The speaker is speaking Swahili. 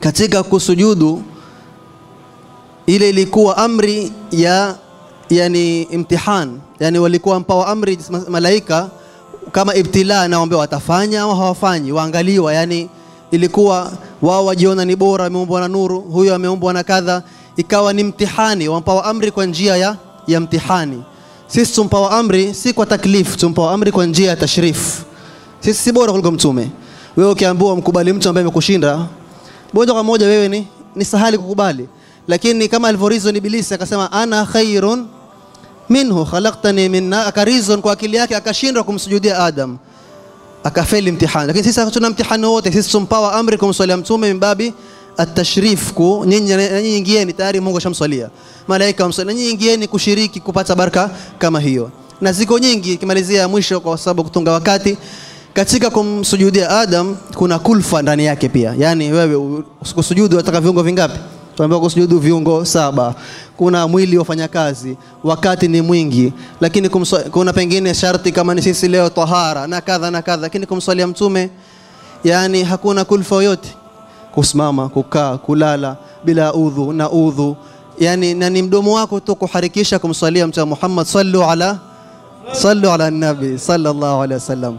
katika kusujudu ile ilikuwa amri ya yani imtihan, yani walikuwa mpawa amri malaika kama ibtila, naombe watafanya au hawafanyi, waangaliwa. Yani ilikuwa wao wajiona ni bora, ameumbwa na nuru, huyo ameumbwa na kadha, ikawa ni mtihani, wampawa amri kwa njia ya, ya mtihani. Sisi tumpawa amri si kwa taklif, tumpawa amri kwa njia ya tashrif. Sisi si bora kuliko mtume. Wewe ukiambiwa mkubali mtu ambaye amekushinda moja kwa moja, wewe ni, ni sahali kukubali, lakini kama alivyorizon Ibilisi akasema ana khairun minhu khalaqtani min nar, akarizon kwa akili yake akashindwa kumsujudia Adam. Akafeli mtihani. Lakini sisi hatuna mtihani wote, sisi tumpawa amri kumswalia mtume mimbabi atashrif ku nyinyi ingieni, tayari Mungu ashamswalia. Malaika wamswalia, nyinyi ingieni kushiriki kupata baraka kama hiyo, na ziko nyingi. Kimalizia mwisho, kwa sababu kutunga wakati, katika kumsujudia Adam kuna kulfa ndani yake pia. Yani wewe kusujudu unataka viungo vingapi? Tuambiwa kusujudu viungo saba. Kuna mwili wafanya kazi, wakati ni mwingi, lakini kumso, kuna pengine sharti kama ni sisi leo tahara na kadha na kadha, lakini kumswalia mtume yani hakuna kulfa yoyote, kusimama, kukaa, kulala bila udhu na udhu, yani na ni mdomo wako tu kuharikisha kumswalia mtume Muhammad sallu ala sallu ala nabi sallallahu alaihi wasallam